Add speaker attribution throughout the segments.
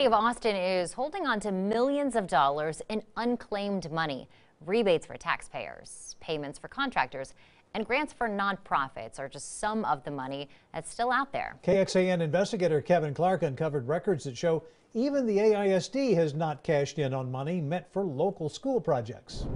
Speaker 1: City of Austin is holding on to millions of dollars in unclaimed money. Rebates for taxpayers, payments for contractors, and grants for nonprofits are just some of the money that's still out there.
Speaker 2: KXAN investigator Kevin Clark uncovered records that show even the AISD has not cashed in on money meant for local school projects.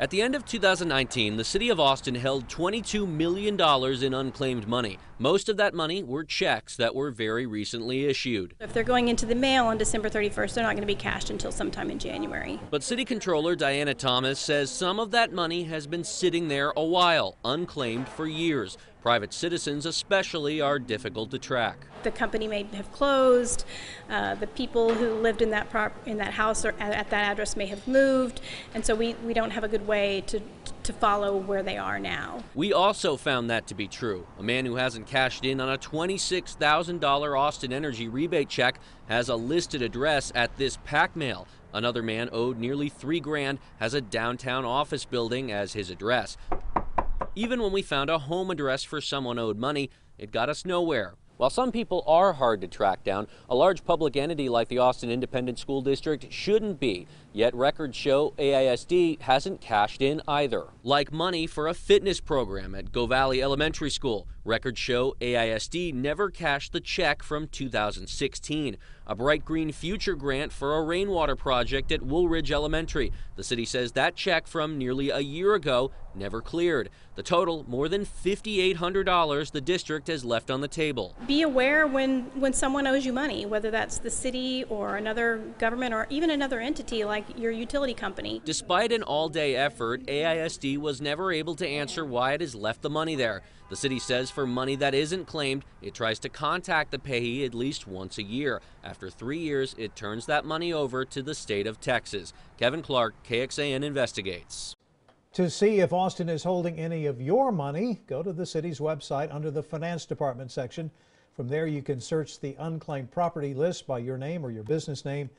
Speaker 3: At the end of 2019, the city of Austin held $22 million in unclaimed money. Most of that money were checks that were very recently issued.
Speaker 4: If they're going into the mail on December 31st, they're not going to be cashed until sometime in January.
Speaker 3: But City Controller Diana Thomas says some of that money has been sitting there a while, unclaimed for years. Private citizens, especially, are difficult to track.
Speaker 4: The company may have closed. Uh, the people who lived in that prop- in that house or at that address may have moved, and so we, we don't have a good way to to follow where they are now.
Speaker 3: We also found that to be true. A man who hasn't cashed in on a $26,000 Austin Energy rebate check has a listed address at this Pak Mail. Another man owed nearly three grand has a downtown office building as his address. Even when we found a home address for someone owed money, it got us nowhere. While some people are hard to track down, a large public entity like the Austin Independent School District shouldn't be. Yet records show AISD hasn't cashed in either. Like money for a fitness program at Govalle Elementary School. Records show AISD never cashed the check from 2016. A Bright Green Future grant for a rainwater project at Wooldridge Elementary. The city says that check from nearly a year ago never cleared. The total, more than $5,800 the district has left on the table.
Speaker 4: Be aware when, when someone owes you money, whether that's the city or another government or even another entity like your utility company.
Speaker 3: Despite an all day effort, AISD was never able to answer why it has left the money there. The city says for money that isn't claimed, it tries to contact the payee at least once a year. After three years, it turns that money over to the state of Texas. Kevin Clark, KXAN Investigates.
Speaker 2: To see if Austin is holding any of your money, go to the city's website under the Finance Department section. From there, you can search the unclaimed property list by your name or your business name